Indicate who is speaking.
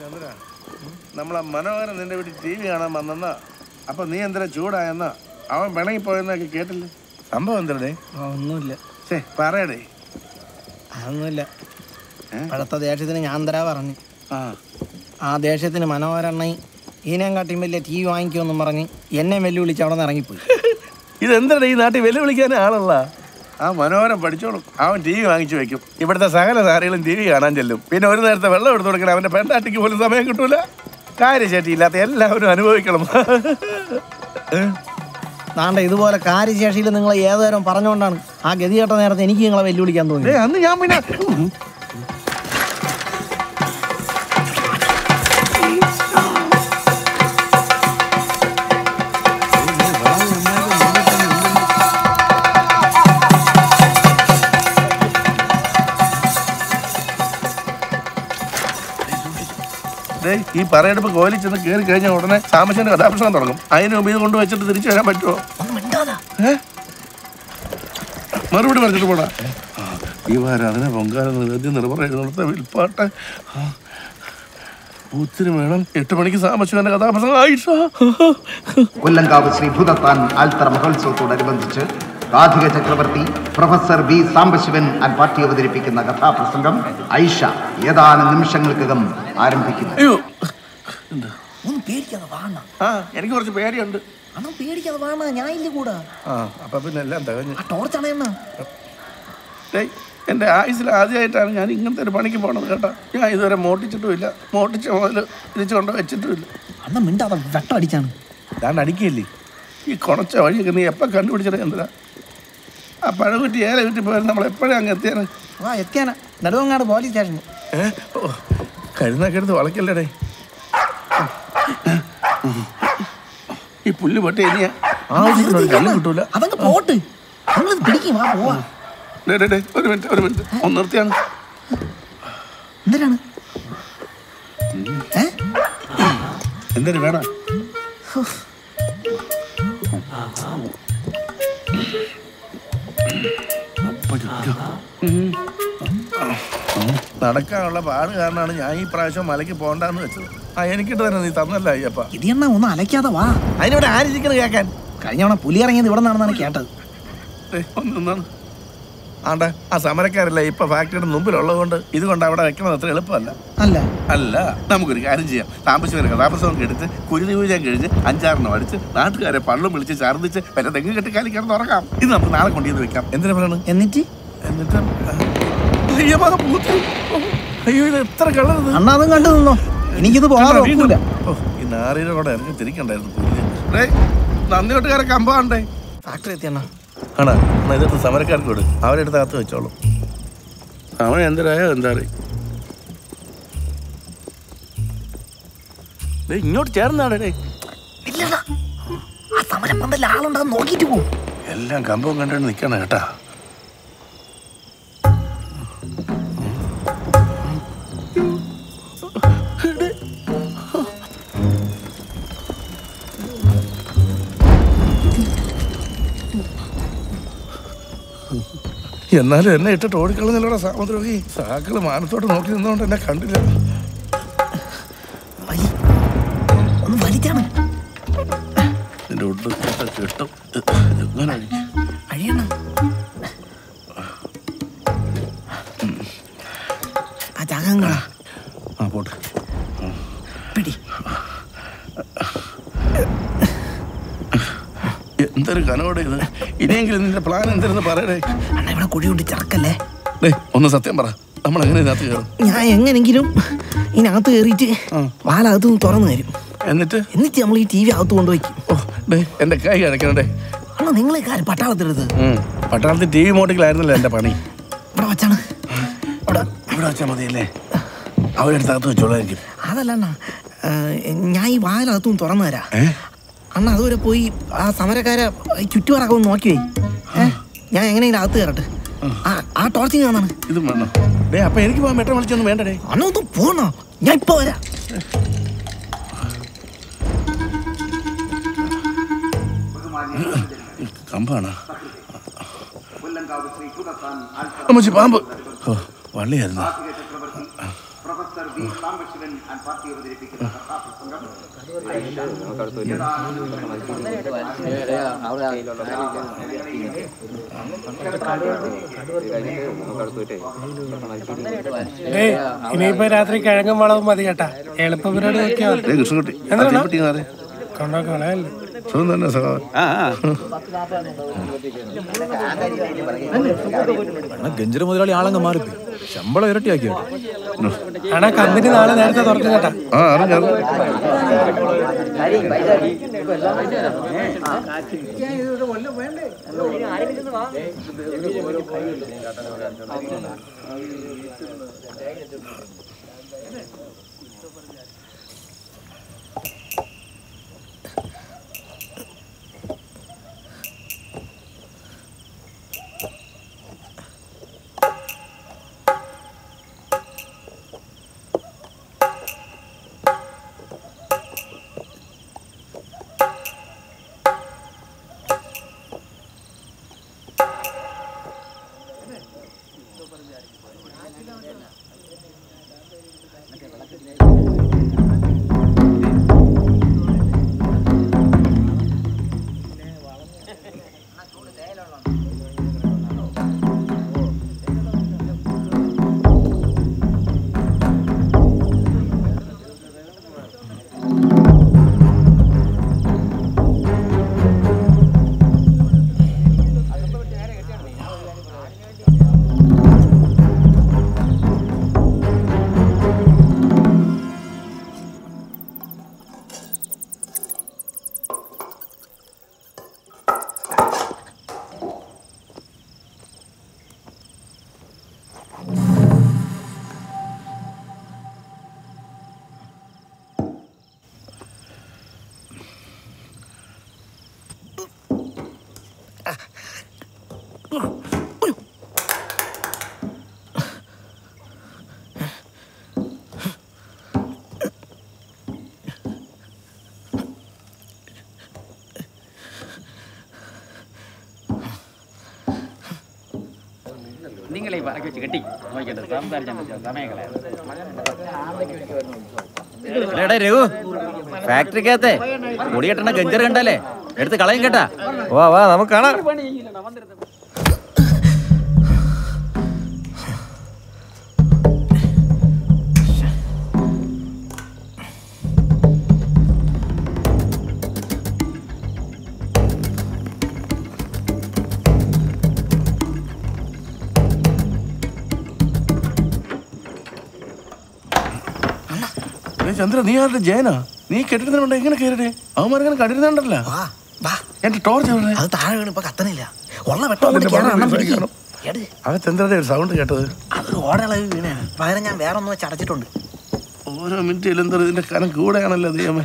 Speaker 1: ചന്ദ്ര. നമ്മളെ മനോഹരൻ നിന്റെ വീട്ടിൽ ടി വി കാണാൻ വന്നെന്നാ. അപ്പൊ നീ എന്തിനാ ചൂടായെന്നാ? അവൻ പിണങ്ങി പോയെന്നൊക്കെ കേട്ടില്ലേ? സംഭവം എന്തരടേ
Speaker 2: ഒന്നുമില്ല.
Speaker 1: ശേ പറയടേ.
Speaker 2: അതൊന്നുമില്ല? അടുത്ത ദേഷ്യത്തിന് ഞാൻ തരാ പറഞ്ഞു?
Speaker 1: ആ.
Speaker 2: ആ ദേഷ്യത്തിന് മനോഹരണ്ണ ഈനെയും കാട്ടിയും വലിയ ടി വി വാങ്ങിക്കുമെന്നും പറഞ്ഞ് എന്നെ വെല്ലുവിളിച്ച് അവിടെ നിന്ന് ഇറങ്ങിപ്പോയി.
Speaker 1: ഇതെന്തരടേ ഈ നാട്ടിൽ വെല്ലുവിളിക്കാൻ ആളല്ല ആ മനോഹരം പഠിച്ചോളും. അവൻ ടി വി വാങ്ങിച്ചു വെക്കും. ഇവിടുത്തെ സകല സാരികളും ടി വി കാണാൻ ചെല്ലും. പിന്നെ ഒരു നേരത്തെ വെള്ളം എടുത്തു കൊടുക്കണം. അവന്റെ പെണ്ണാട്ടിക്ക് പോലും സമയം കിട്ടൂല. കാര്യശേഷിയില്ലാത്ത എല്ലാവരും അനുഭവിക്കണം.
Speaker 2: താണ്ട ഇതുപോലെ കാര്യശേഷിയിൽ നിങ്ങൾ ഏതുതരം പറഞ്ഞുകൊണ്ടാണ് ആ ഗതികെട്ട നേരത്തെ എനിക്ക് നിങ്ങളെ വെല്ലുവിളിക്കാൻ തോന്നി
Speaker 1: അന്ന് ഞാൻ പിന്നെ ഈ പറയെടുപ്പ് കോലി ചെന്ന് കയറി കഴിഞ്ഞ ഉടനെ സാമശന്റെ കഥാപ്രസംഗം തുടങ്ങും. അതിന് മുമ്പ് ഇത് കൊണ്ട് വെച്ചിട്ട് തിരിച്ചു വരാൻ പറ്റുമോ? മറുപടി പറഞ്ഞിട്ട് പോടാ. ഈ വാരാധന പൊങ്കാല നിരവധി നിർഭര എഴുന്നള്ളത്തെ വിൽപ്പാട്ട്. ഒത്തിരി വേണം എട്ട് മണിക്ക് സാമശിവന്റെ കഥാപ്രസംഗം ആയിഷ.
Speaker 3: കൊല്ലങ്കാവ് ശ്രീ ഭൂതത്താൻ ആൽത്തറ മഹോത്സവത്തോടനുബന്ധിച്ച് Radhika Chakravarthi professor B Sambasivan and party അവതരിപ്പിക്കുന്ന കഥാപ്രസംഗം ഐഷ ഏതാനും നിമിഷങ്ങൾക്കകം ആരംഭിക്കുന്നു.
Speaker 2: ഒന്ന് പേടിക്കാതെ വാണ
Speaker 1: എനിക്ക് കുറച്ച് പേടിയുണ്ട്.
Speaker 2: അണ്ണാ പേടിക്കാതെ വാണ ഞാൻ ഇല്ല കൂടാ?
Speaker 1: ആ അപ്പൊ പിന്നെ എല്ലാം തകഞ്ഞു
Speaker 2: എണ്ണ
Speaker 1: ഡേയ് എന്റെ ആയുസിൽ ആദ്യമായിട്ടാണ് ഞാൻ ഇങ്ങനത്തെ ഒരു പണിക്ക് പോണത് കേട്ടോ. ഞാൻ ഇതുവരെ മോട്ടിച്ചിട്ടുമില്ല മോട്ടിച്ച മുതൽ തിരിച്ചു കൊണ്ട് വെച്ചിട്ടുമില്ല.
Speaker 2: അണ്ണ മിണ്ടാതെ വെട്ടം അടിച്ചാണ്.
Speaker 1: ഞാൻ അടിക്കില്ലേ? ഈ കുണച്ച വഴിയൊക്കെ നീ എപ്പോൾ കണ്ടുപിടിച്ചത് എന്തിനാ? ആ പഴകുറ്റി ഏല വീട്ടിൽ പോയാലും നമ്മൾ എപ്പോഴും അങ്ങ് എത്തിയാണ്
Speaker 2: ആ എത്തിയാണ് നെടുവങ്ങാട് പോലീസ് സ്റ്റേഷൻ
Speaker 1: ഏ? ഓ കരുന്നൊക്കെ എടുത്ത് വളയ്ക്കല്ലേടേ. ഈ പുല്ല് പൊട്ടി ഇനിയാ? കിട്ടൂല.
Speaker 2: അതങ്ങ് പോട്ട്. പിടിക്കും. വാ പോവാ.
Speaker 1: ഒരു മിനിറ്റ് ഒരു മിനിറ്റ്. ഒന്ന് നിർത്തിയാണ്
Speaker 2: എന്തിനാണ്?
Speaker 1: എന്തിനു വേണം? നടക്കാനുള്ള പാട് കാരണമാണ് ഞാൻ ഈ പ്രാവശ്യം മലയ്ക്ക് പോണ്ടെന്ന് വെച്ചത്. ആ എനിക്കിട്ട് തന്നെ നീ തന്നല്ല അയ്യപ്പ.
Speaker 2: ഇത് എന്നാ ഒന്ന് അലക്കാതെ വാ.
Speaker 1: അതിനിവിടെ ആരിക്കണ് കേൾക്കാൻ?
Speaker 2: കഴിഞ്ഞവണ പുലി ഇറങ്ങിയത് ഇവിടെ നിന്നാണെന്നാണ് കേട്ടത്.
Speaker 1: ഒന്നാണ് ആണ്ട ആ സമരക്കാരല്ല ഇപ്പൊ ഫാക്ടറിയുടെ മുമ്പിലുള്ളത് കൊണ്ട് ഇതുകൊണ്ട് അവിടെ വെക്കുന്നത് അത്ര എളുപ്പമല്ല.
Speaker 2: അല്ല.
Speaker 1: അല്ല നമുക്കൊരു കാര്യം ചെയ്യാം. താമസിച്ചവരെ കഥാപ്രസംഗം എടുത്ത് കുരുതി പൂജ കഴിഞ്ഞ് അഞ്ചാറെണ്ണം അടിച്ച് നാട്ടുകാരെ പള്ളും വിളിച്ച് ഛർദ്ദിച്ച് പിന്നെ തെങ്ങ് കെട്ടി കാലി കിടന്ന് ഉറക്കാം. ഇത് നമുക്ക് നാളെ കൊണ്ടുവന്ന് വെക്കാം. എന്തിനാ പറയണം
Speaker 2: എന്നിട്ട്?
Speaker 1: എന്നിട്ട് അയ്യോ. ഇത് എത്ര കളറത്
Speaker 2: അണ്ണ അതും കണ്ടു നിന്നോ? എനിക്കിത് പോകാൻ
Speaker 1: ഓ ഈ നാറിയുടെ കൂടെ ഇറങ്ങി തിരിക്കണ്ടായിരുന്നു നന്ദിയോട്ടുകാരെ കമ്പാണ്ടേ
Speaker 2: ഫാക്ടറി എത്തിയണ്ണ
Speaker 1: ആണോ? എന്നാ ഇതെടുത്ത് സമരക്കാർക്ക് വിട് അവരെടുത്ത് അകത്ത് വെച്ചോളും. അവൻ എന്തരായോ എന്താ അറിയും? ഇങ്ങോട്ട് ചേർന്നാണ്
Speaker 2: സമരം പന്തല്ല ആളുണ്ടാകും നോക്കിയിട്ട് പോകും
Speaker 1: എല്ലാം കമ്പവും കണ്ടുകൊണ്ട് നിൽക്കണം കേട്ടാ. എന്നാലും എന്നെ ഇട്ടിട്ട് ഓടിക്കളഞ്ഞല്ലോടെ സാമദ്രോഹി. സാക്കൾ മാനത്തോട്ട് നോക്കി നിന്നോണ്ട് എന്നെ കണ്ടില്ല. ഉള്ളു കിട്ടും എങ്ങനെ
Speaker 2: ആ
Speaker 1: പോട്ടെ.
Speaker 2: പിടി.
Speaker 1: എന്തൊരു കനോടെ ഇത്? ഇനിയെങ്കിലും നിന്റെ പ്ലാൻ എന്തെന്ന് പറയണേ
Speaker 2: അണ്ണ ഇവിടെ കുഴി കൊണ്ട്
Speaker 1: ചടക്കല്ലേ ഒന്ന് സത്യം പറ. നമ്മൾ എങ്ങനെ ഇതിനകത്ത് കയറും?
Speaker 2: ഞാൻ എങ്ങനെങ്കിലും ഇതിനകത്ത് കയറിയിട്ട്
Speaker 1: ആ.
Speaker 2: വാലകത്ത് നിന്ന് തുറന്നു തരും.
Speaker 1: എന്നിട്ട്?
Speaker 2: എന്നിട്ട് നമ്മൾ ഈ ടി വി അകത്ത് കൊണ്ടുവയ്ക്കും
Speaker 1: ഓ ഡേ എന്റെ കൈ അടയ്ക്കണേ
Speaker 2: അണ്ണ നിങ്ങളെ കാര്യം പട്ടാളത്തിലെടുത്ത്.
Speaker 1: പട്ടാളത്തിൽ ടി വി മോട്ടിക്കലായിരുന്നല്ലോ എന്റെ പണി.
Speaker 2: ഇവിടെ വച്ചാണ്. ഇവിടെ
Speaker 1: ഇവിടെ വെച്ചാൽ മതിയല്ലേ? അവരെടുത്ത് അകത്ത് വെച്ചോളായിരിക്കും.
Speaker 2: അതല്ല അണ്ണ ഞാൻ ഈ വാലകത്തും തുറന്നു തരാം. അണ്ണ അതുവരെ പോയി ആ സമരക്കാരെ ചുറ്റുപാടൊക്കെ ഒന്ന് നോക്കി വേ ഞാൻ എങ്ങനെയെങ്കിലും അകത്ത് കയറട്ടെ? ആ. ടോർച്ച് ടോർച്ചിങ് കാണാണ്
Speaker 1: ഇത് വേണം. ഡേ അപ്പൊ എനിക്ക് പോകാൻ മെട്രോ വിളിച്ചൊന്നും വേണ്ടേ
Speaker 2: അണ്ണ ഒന്ന് പോണോ ഞാൻ ഇപ്പൊ വരാം.
Speaker 1: കമ്പാണ്. അമ്മച്ചി പാമ്പ്. വള്ളിയായിരുന്നു.
Speaker 3: സാംബശിവൻ പാർട്ടി അവതരിപ്പിക്കുന്ന
Speaker 4: ഇനിയിപ്പോ രാത്രി കിഴങ്ങും വളവും മതി കേട്ടാ എളുപ്പ പരിപാടി
Speaker 1: സുഖം തന്നെ
Speaker 5: ഗഞ്ചര് മുതലാളി ആളങ്ങ് മാറിപ്പോയി. ശമ്പളം ഇരട്ടിയാക്കിയോ
Speaker 4: ആണാ കമ്പനി നാളെ നേരത്തെ തുറക്കും കേട്ടാ.
Speaker 1: ആ അറിഞ്ഞു.
Speaker 6: നിങ്ങളെ പറക്കി വെച്ച് കെട്ടി. നോക്കട്ടെ സംസാരിച്ചാൽ സമയങ്ങളെ.
Speaker 5: രഘു ഫാക്ടറിക്കകത്തെ മുടി കെട്ടണ ഗഞ്ചർ കണ്ടല്ലേ? എടുത്ത് കളയും കേട്ടാ. വാ വാ നമുക്ക് കാണാം.
Speaker 1: ചന്ദ്ര നീ ആരുടെ ജയനാ? നീ കെട്ടിടത്തിനുണ്ട് എങ്ങനെ കയറിയേ? അവന്മാരങ്ങനെ കണ്ടിരുന്നുണ്ടല്ലോ? എന്റെ ടോർച്ച് എവിടെ?
Speaker 2: അത് താഴെ വീണ് ഇപ്പൊ കത്തനില്ല ഉള്ള വെട്ടം
Speaker 1: ഒരു സൗണ്ട് കേട്ടത്.
Speaker 2: അതൊരു ഓടളവ് വീണാണ് പകരം ഞാൻ വേറെ ഒന്ന് വെച്ച് അടച്ചിട്ടുണ്ട്.
Speaker 1: ഓരോ മിനിറ്റിലും ഇതിന്റെ കനം കൂടെയാണല്ലോ ദൈവമേ.